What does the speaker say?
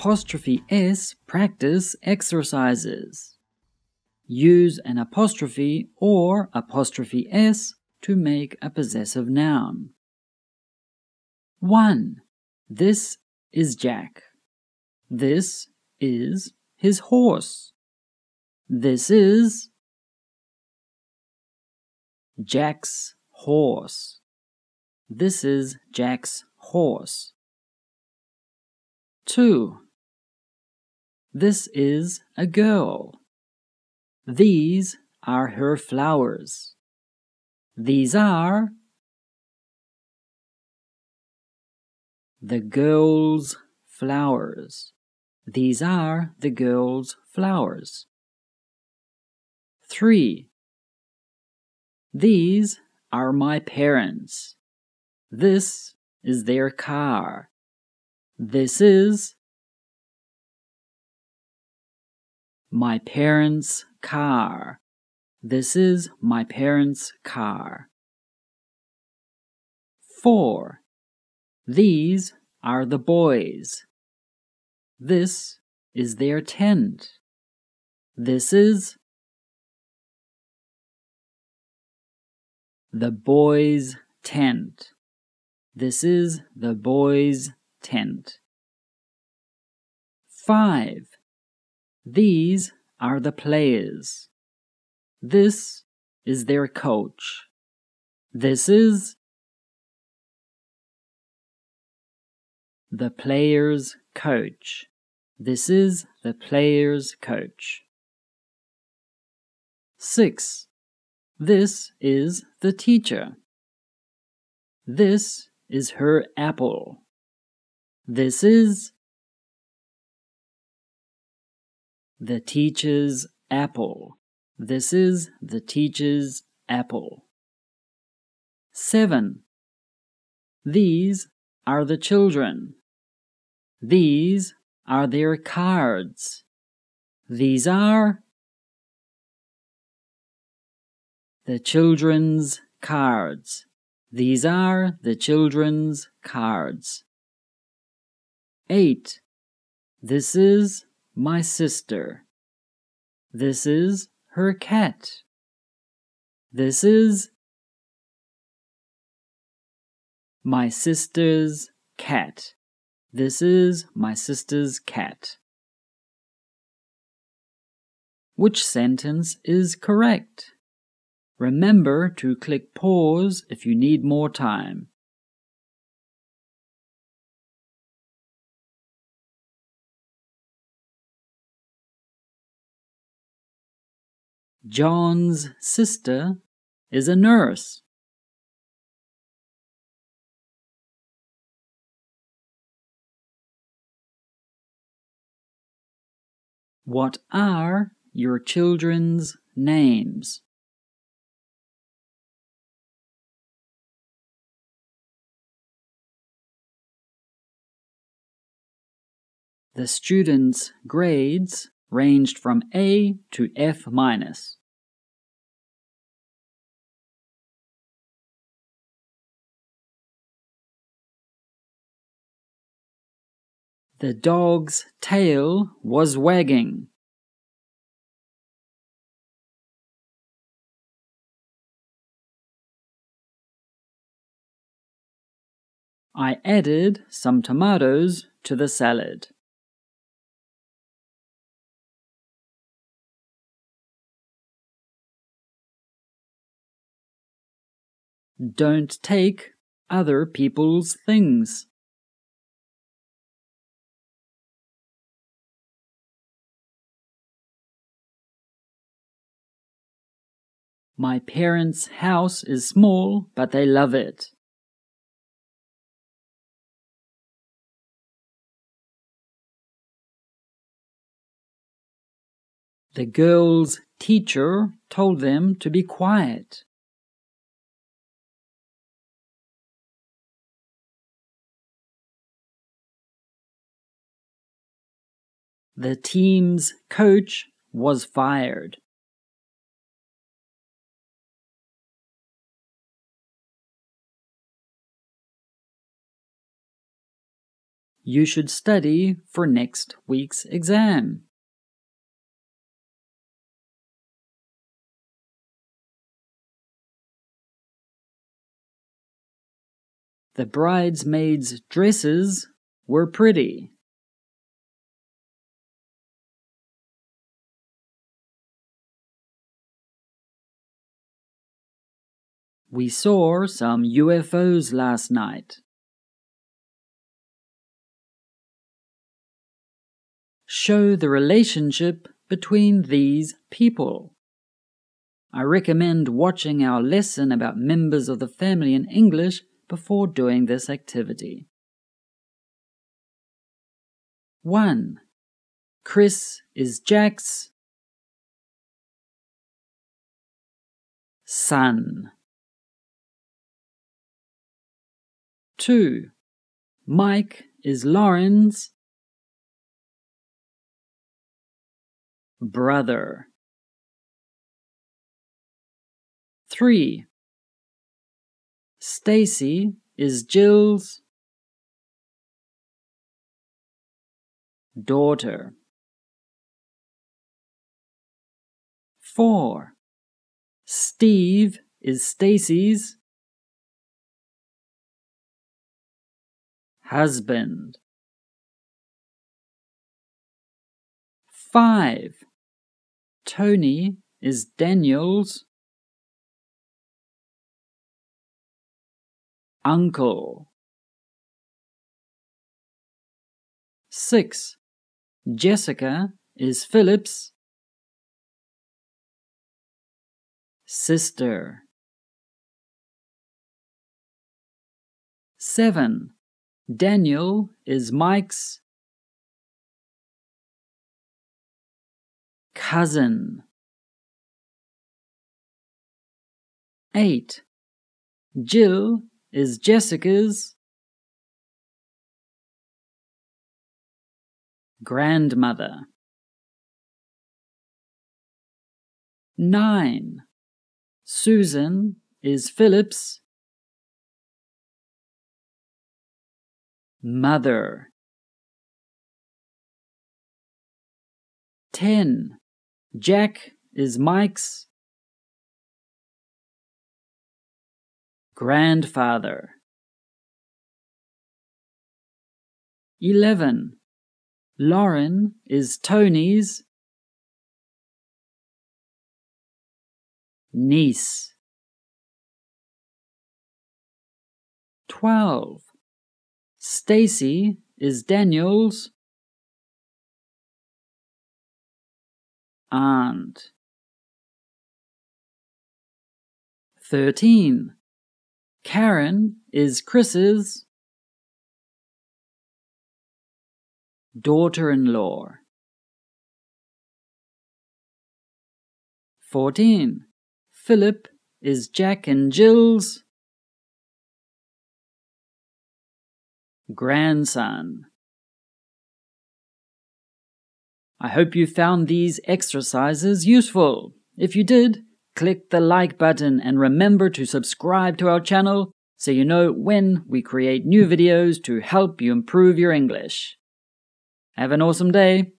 apostrophe s practice exercises. Use an apostrophe or apostrophe s to make a possessive noun. 1. This is Jack. This is his horse. This is Jack's horse. This is Jack's horse. 2. This is a girl. These are her flowers. These are the girl's flowers. These are the girl's flowers. 3. These are my parents. This is their car. This is my parents' car. This is my parents' car. 4. These are the boys. This is their tent. This is the boys' tent. This is the boys' tent. 5. These are the players. This is their coach. This is the player's coach. This is the player's coach. 6. This is the teacher. This is her apple. This is the teacher's apple. This is the teacher's apple. 7. These are the children. These are their cards. These are the children's cards. These are the children's cards. 8. This is my sister. This is her cat. This is my sister's cat. This is my sister's cat. Which sentence is correct? Remember to click pause if you need more time. John's sister is a nurse. What are your children's names? The students' grades ranged from A to F minus. The dog's tail was wagging. I added some tomatoes to the salad. Don't take other people's things. My parents' house is small, but they love it. The girl's teacher told them to be quiet. The team's coach was fired. you should study for next week's exam. The bridesmaids' dresses were pretty. We saw some UFOs last night. Show the relationship between these people. I recommend watching our lesson about members of the family in English before doing this activity. 1. Chris is Jack's son. 2. Mike is Lauren's brother. 3. Stacy is Jill's daughter. 4. Steve is Stacy's husband. 5. Tony is Daniel's uncle. 6. Jessica is Philip's sister. 7. Daniel is Mike's cousin. 8. Jill is Jessica's grandmother. 9. Susan is Philip's mother. 10. Jack is Mike's grandfather. 11. Lauren is Tony's niece. 12. Stacy is Daniel's aunt. 13. Karen is Chris's daughter in law. 14. Philip is Jack and Jill's grandson. I hope you found these exercises useful. If you did, click the like button and remember to subscribe to our channel so you know when we create new videos to help you improve your English. Have an awesome day.